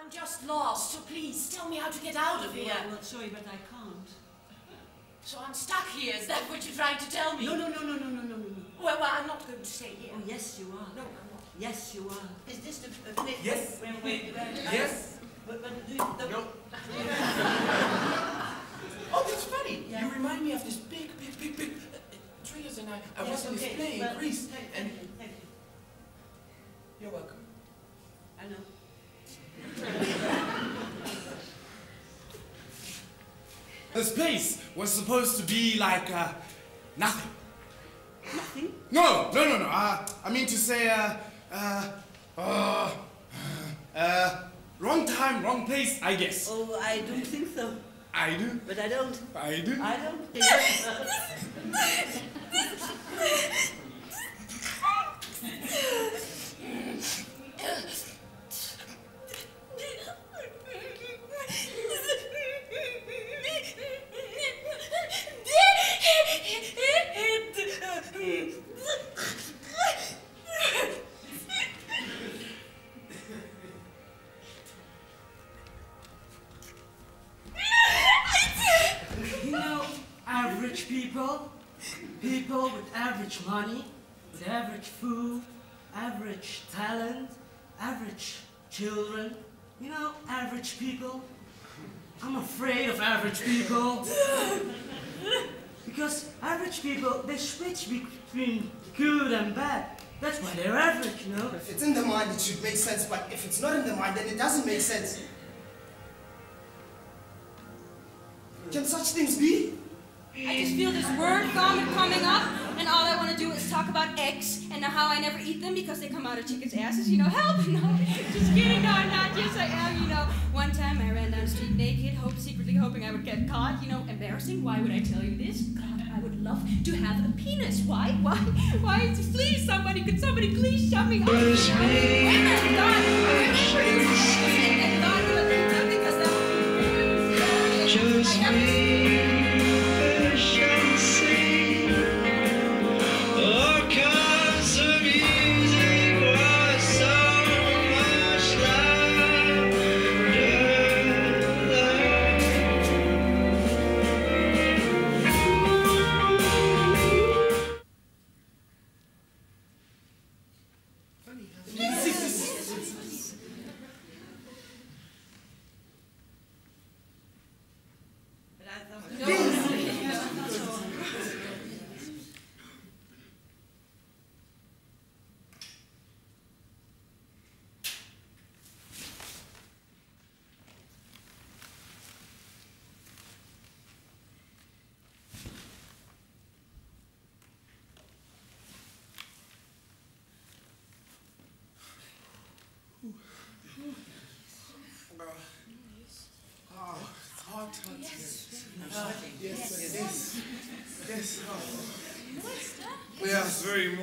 I'm just lost, so please tell me how to get out of here. Well, well, sorry, but I can't. So I'm stuck here, is that what you're trying to tell me? No, no, no, no, no, no, no, no. Well, well, I'm not going to stay here. Oh, yes, you are. No, I'm not. Yes, you are. Is this the place Yes. where, where, where, Yes. But, but do you, the, No. oh, that's funny. Yeah. You remind me of this big, big, big, big. Uh, Trias and I. I Yes, was in this okay, play in Greece, Thank, and thank you, thank you. you're welcome. I know. This place was supposed to be like uh, nothing. Nothing? No, no, no, no. Uh, I mean to say, uh, uh, uh, uh, wrong time, wrong place, I guess. Oh, I don't think so. I do. But I don't. I do. I don't think You average money, with average food, average talent, average children, you know, average people. I'm afraid of average people. because average people, they switch between good and bad. That's why they're average, you know? If it's in the mind, it should make sense, but if it's not in the mind, then it doesn't make sense. Can such things be? I just feel this word vomit coming up, and all I want to do is talk about eggs and how I never eat them because they come out of chickens' asses. You know, help! No, just kidding. No, I'm not. Yes, I am. You know, one time I ran down the street naked, hope secretly hoping I would get caught. You know, embarrassing. Why would I tell you this? God, I would love to have a penis. Why? Why? Why? Please, somebody, could somebody please shut me up? Wait a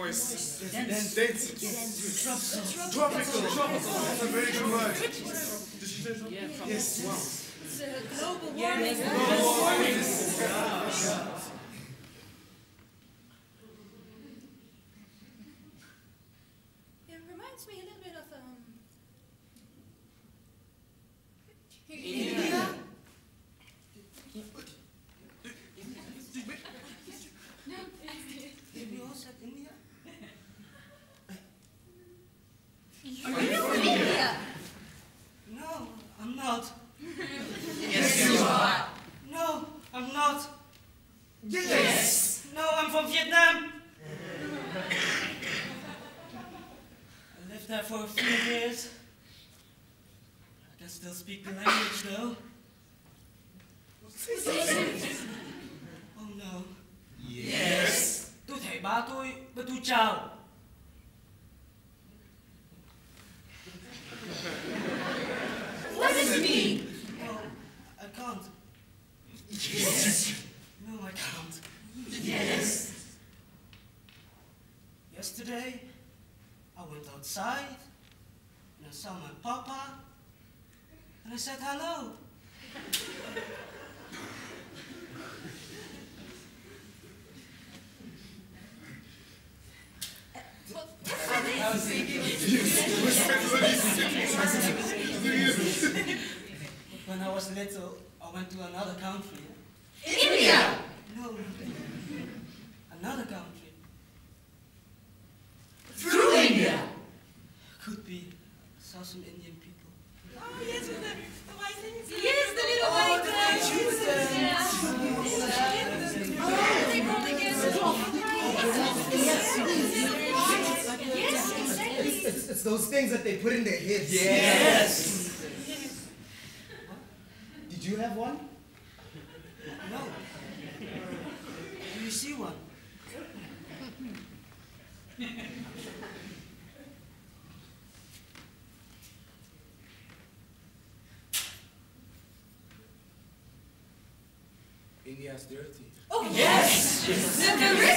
it's very moist. Dense. Dense. Tropical. Tropical. That's a very good word. Did you say something? Yes. Wow. It's uh, global warming. Global warming. Yeah, yeah. It reminds me a little bit of um. Did we all said India? India. No, I'm not. Yes, you are. No, I'm not. Yes. No, I'm from Vietnam. I lived there for a few years. I can still speak the language though. Oh no. Yes. Tôi thấy ba tôi tôi. What does it mean? I can't. Yes. No, I can't. Yes. Yesterday, I went outside and I saw my papa and I said hello. When I was little, I went to another country. India! No, another country. Through India! Could be. Saw some things that they put in their heads. Yes. Did you have one? No. Do you see one? India's dirty. Oh, yes! The, the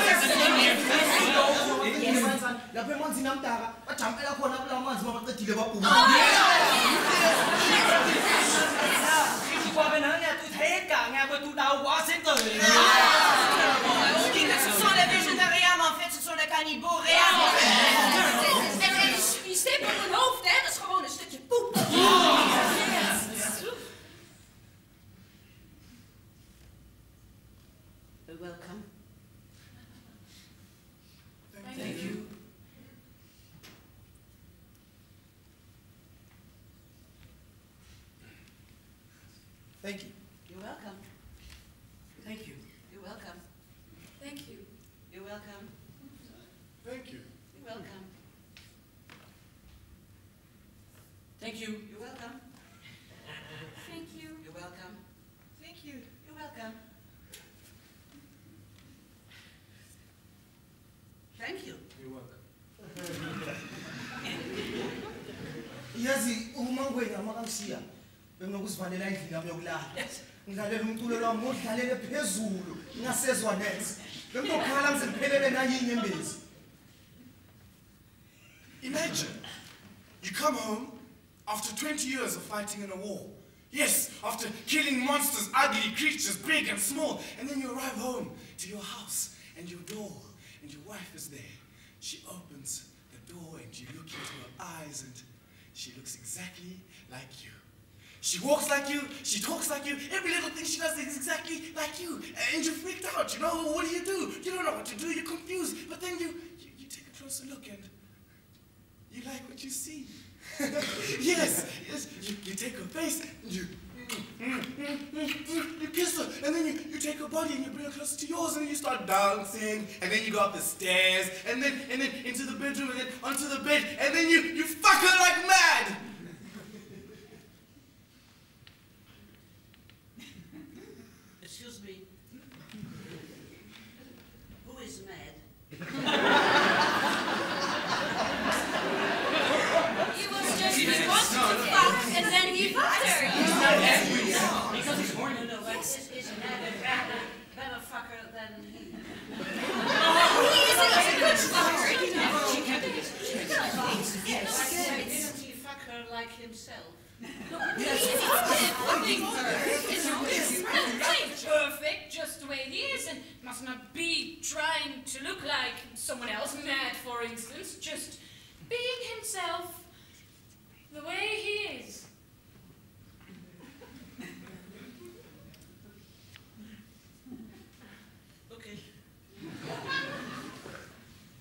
Qua abantu lapho emanzini amdaka bajampela khona kula manzi babacedile babhuma kwabe nani yatuthe ganga abantu dawa Thank you. You're welcome. Thank you. You're welcome. Thank you. You're welcome. Thank you. You're welcome. yazi uma ngikweyama kangishiya benginokuzivalela endlini yami yokulala ngidlalela umculo lwami ngodlalele phezulu ngingasezwa next bengizokhala ngize ngiphelele nayinye embezi Imagine, you come home after 20 years of fighting in a war. Yes, after killing monsters, ugly creatures, big and small, and then you arrive home to your house and your door, and your wife is there. She opens the door and you look into her eyes, and she looks exactly like you. She walks like you, she talks like you, every little thing she does is exactly like you, and you're freaked out. You know, what do you do? You don't know what to do, you're confused, but then you, you, you take a closer look and you like what you see. yes, yes. You, you take her face, and you, you kiss her, and then you, you take her body and you bring her closer to yours, and then you start dancing, and then you go up the stairs, and then and then into the bedroom, and then onto the bed, and then you you fuck her like mad. know, Alexis is another better, better fucker than he. oh, he is a good fucker. He can be Yes. He fucker like himself. He's perfect just the way he is and must not be trying to look like someone else, mad for instance, just being himself the way he is.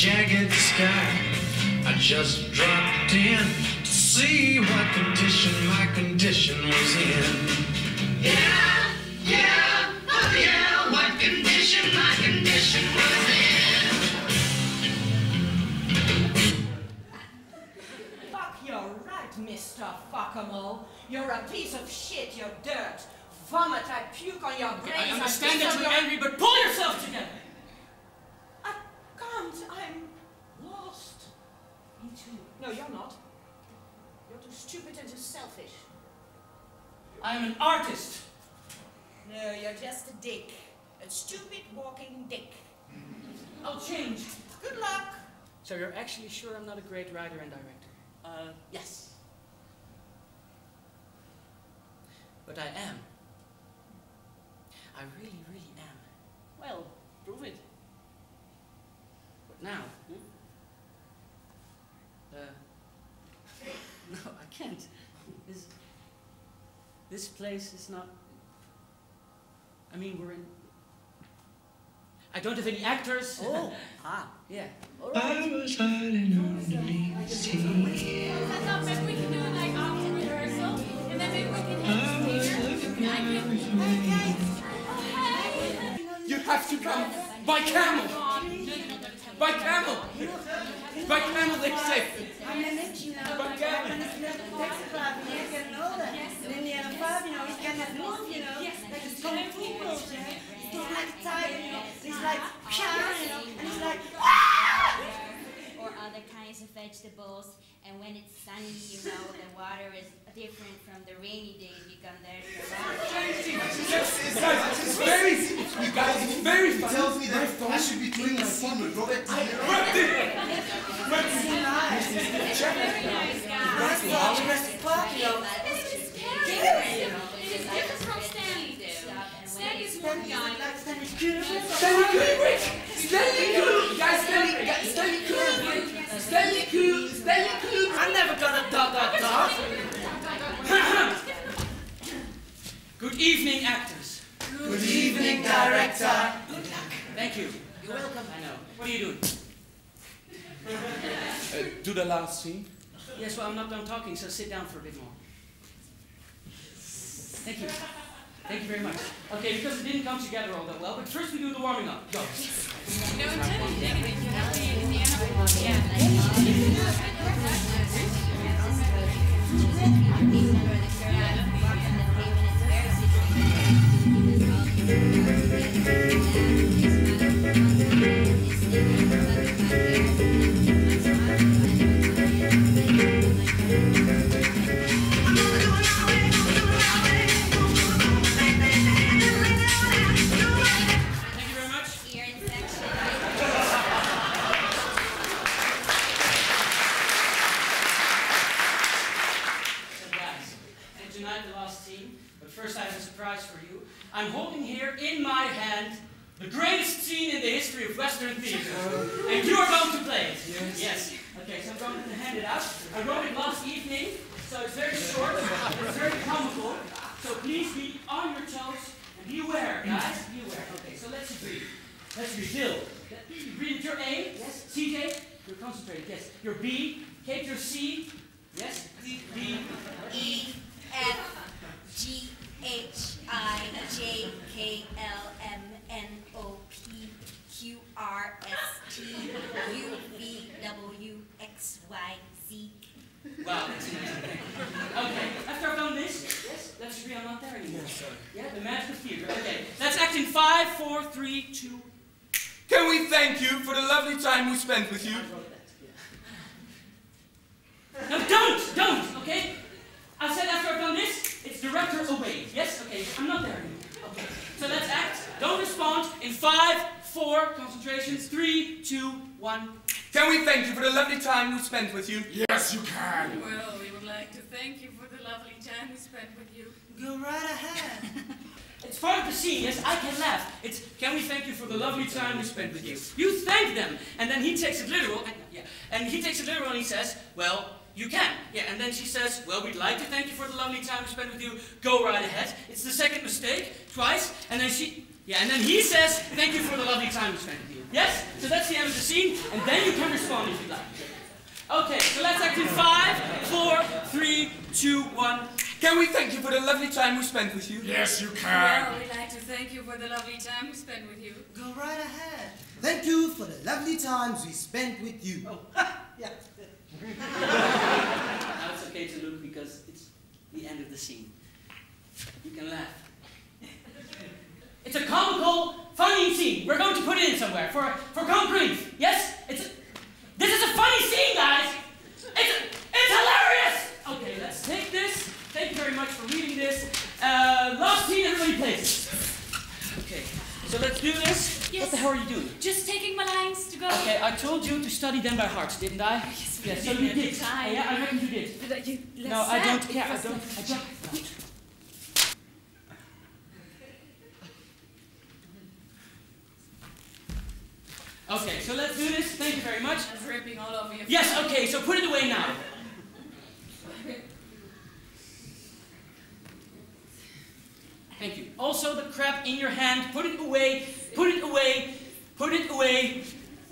jagged sky. I just dropped in to see what condition my condition was in. Yeah, yeah, oh yeah, what condition my condition was in. Fuck, you're right, Mr. Fuckamo. You're a piece of shit, you're dirt. Vomit, I puke on your brains. I understand that you're angry, but pull yourself together. I can't, I'm lost. Me too. No, you're not. You're too stupid and too selfish. I'm an artist. No, you're just a dick. A stupid walking dick. I'll change. Good luck. So you're actually sure I'm not a great writer and director? Uh, yes. But I am. I really, really am. Well, prove it. What now? hmm? Uh, no, I can't. This, this place is not. I mean, we're in. I don't have any actors. Oh, ah, yeah. all I was hiding underneath the sea. I thought maybe we can do like after rehearsal, and then maybe we can hang here. I can. Okay. Oh, hey. You have to come by camel. By camel. By camel, they say. By camel. Or other kinds of vegetables. And when it's sunny, you know, the water is different from the rainy days because there's a lot of Guys, it's very, you guys, it's very He tells me that I should be doing a scene with Robert De Niro. What did- Very nice. Guy. It is different from Stanley, though. Stanley is one. Stanley Kubrick! Stanley Kubrick! Guys, Stanley, guys, Stanley Kubrick! Stanley Kubrick! Stanley Kubrick! I never got a dot dot dot. Good evening, actors. Good evening, director. Good luck. Thank you. You're welcome. I know. What are you doing? Uh, do the last scene. Yes, well, I'm not done talking, so sit down for a bit more. Thank you. Thank you very much. Okay, because it didn't come together all that well, but first we do the warming up. Go. No, intended negative. You have to be in the end. Yeah. I J K L M N O P Q R S T U V W X Y Z. Wow, that's amazing. Okay, after I've done this, yes, let's agree I'm not there anymore. Yeah, the magic of theater. Okay, let's act in five, four, three, two. Can we thank you for the lovely time we spent with you? No, don't, don't, okay? I said after I've done this, it's director away. Yes, okay, I'm not there anymore. Okay, so let's act. Don't respond in five, four, concentration, three, two, one. Can we thank you for the lovely time we spent with you? Yes, you can. Well, we would like to thank you for the lovely time we spent with you. Go right ahead. It's it's part of the scene. Yes, I can laugh. It's can we thank you for the lovely time we spent with you? You thank them, and then he takes it literal. And, yeah, and he takes it literal and he says, well. You can, yeah, and then she says, Well, we'd like to thank you for the lovely time we spent with you. Go right ahead. It's the second mistake, twice, and then she, yeah, and then he says, Thank you for the lovely time we spent with you. Yes? So that's the end of the scene, and then you can respond if you'd like. Okay, so let's act in five, four, three, two, one. Can we thank you for the lovely time we spent with you? Yes, you can. Well, can. we'd like to thank you for the lovely time we spent with you. Go right ahead. Thank you for the lovely times we spent with you. Oh. yeah. Now it's okay to look because it's the end of the scene. You can laugh. It's a comical, funny scene. We're going to put it in somewhere for for comic relief. Yes, it's. A, this is a funny scene, guys. It's it's hilarious. Okay, let's take this. Thank you very much for reading this. Uh, last scene, everybody plays. Okay, so let's do this. What the hell are you doing? Just taking my lines to go. Okay, I told you to study them by heart, didn't I? Yes, we yes. So you did. time. Yeah, I reckon you did. But, you, No, I don't care. I don't. I don't. Okay, so let's do this. Thank you very much. I'm dripping all over your Yes, okay, so put it away now. Thank you. Also, the crap in your hand, put it away, put it away, put it away.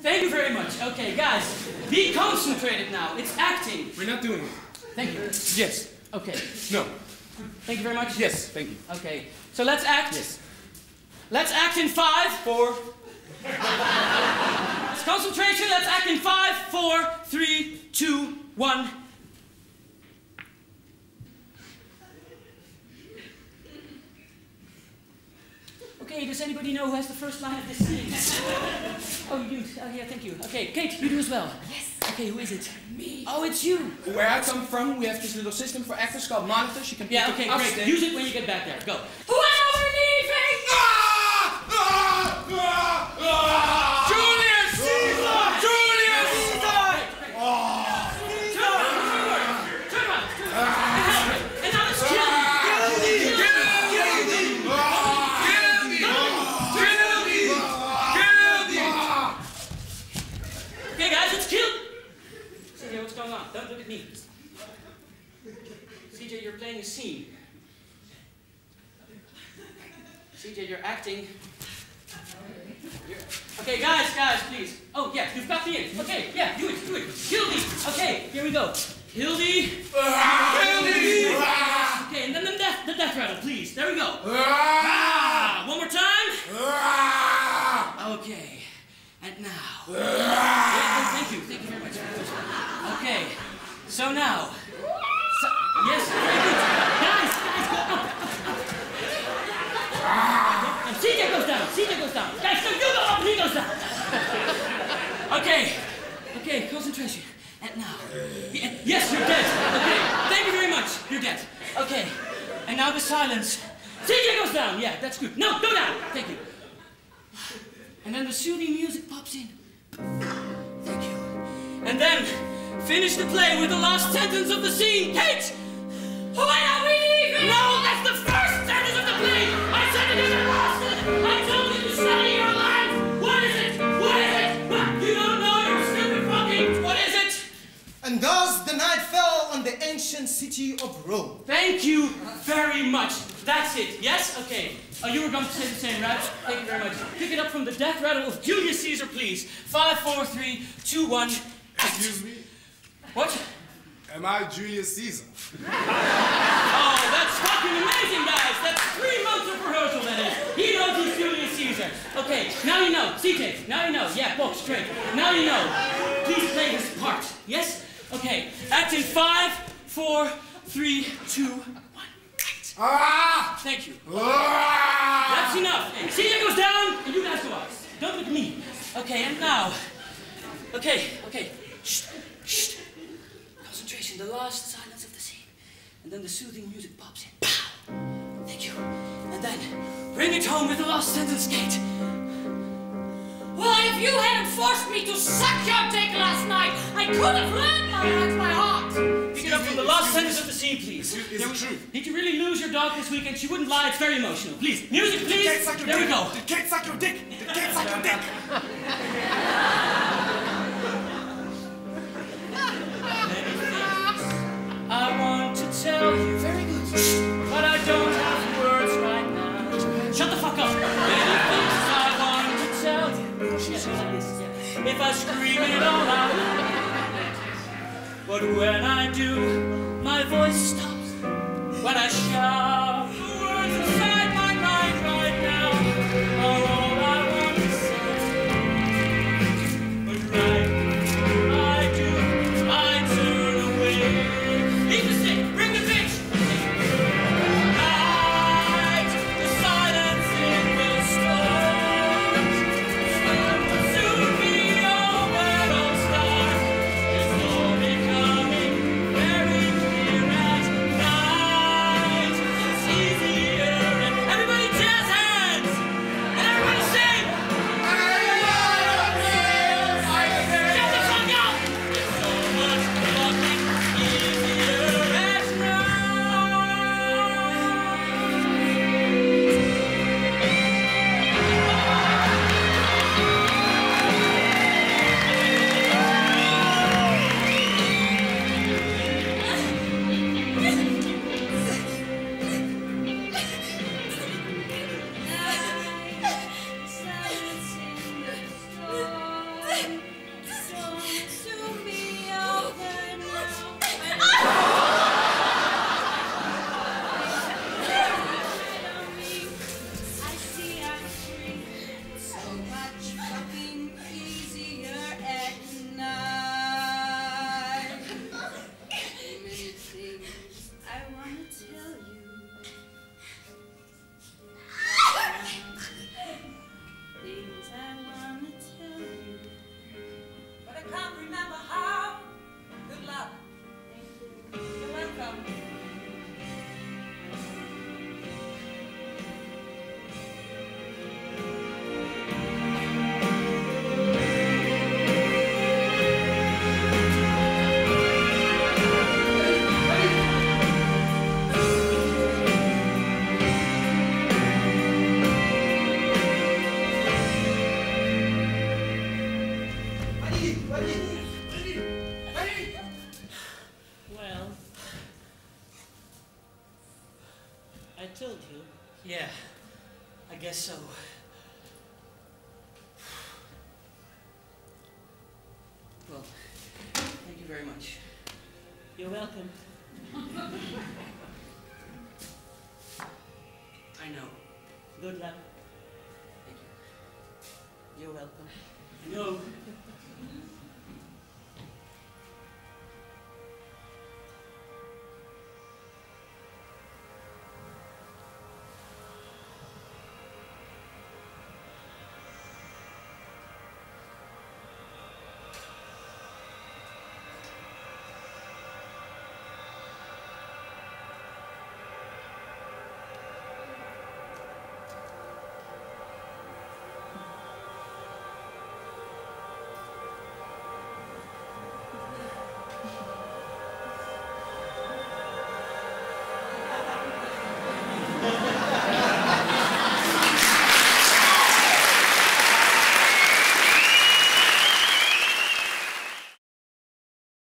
Thank you very much. Okay, guys, be concentrated now. It's acting. We're not doing it. Thank you. Yes. Okay, No. thank you very much. Yes, thank you. Okay, so let's act. Yes. Let's act in five, four. it's concentration. Let's act in five, four, three, two, one. Okay, does anybody know who has the first line of this scene? oh, you do. Oh, yeah, thank you. Okay, Kate, you do as well. Yes. Okay, who is it? Me. Oh, it's you. Where I come from, we have this little system for actors called monitors. You can Yeah, pick okay, up great. upstage. Use it when you get back there. Go. When are acting. Okay, guys, guys, please. Oh, yeah, you've got the in. Okay, yeah, do it, do it. Hildy. Okay, here we go. Hildy. Hildy! Okay, and then the death, the death rattle, please. There we go. Ah, one more time. Okay, and now. Thank you, thank you very much. Okay, so now. So, yes, very good. Guys, guys, go up. And CJ goes down, CJ goes down. Guys, so you go up, he goes down. Okay, okay, concentration. And now. Yes, you're dead. Okay, thank you very much. You're dead. Okay, and now the silence. CJ goes down. Yeah, that's good. No, go down. Thank you. And then the soothing music pops in. Thank you. And then finish the play with the last sentence of the scene. Kate! City of Rome. Thank you very much. That's it. Yes? Okay. Oh, you were going to say the same, right? Thank you very much. Pick it up from the death rattle of Julius Caesar, please. Five, four, three, two, one. Excuse me. What? Am I Julius Caesar? Oh, that's fucking amazing, guys. That's three months of rehearsal, that is. He knows he's Julius Caesar. Okay, now you know. CJ, now you know. Yeah, book straight. Now you know. Please play this part. Yes? Okay, act in five, four, three, two, one. Act. Ah! Thank you. Ah! That's enough. CJ goes down, and you guys go up. Don't look at me. Okay, and now. Okay, okay. Shh, shh. Concentration, the last silence of the scene. And then the soothing music pops in. Pow! Thank you. And then bring it home with the last sentence, Kate. Well, if you hadn't forced me to suck your dick last night, I could have learned my heart. Pick it up from the last sentence of the scene. please. Is it true? Did you really lose your dog this weekend? She wouldn't lie. It's very emotional. Please, music, Did please. Kate suck your There we dick? go. Did Kate suck your dick? Did Kate suck your dick? I want to tell you, very good, but I don't have words right now. Shut the fuck up. Many things I want to tell you. Yeah, like this. If I scream it all out, but when I do, my voice stops. When I shout,